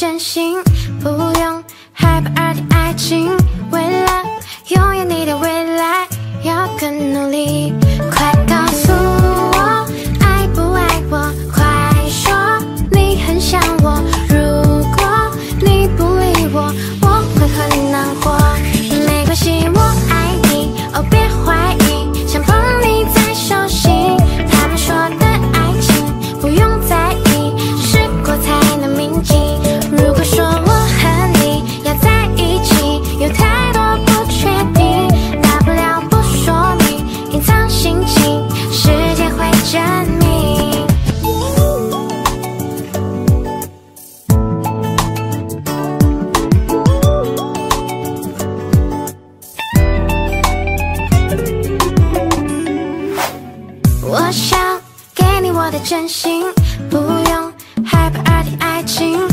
真心不用害怕而且爱情温真心不用害怕而定爱情。